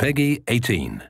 Peggy 18.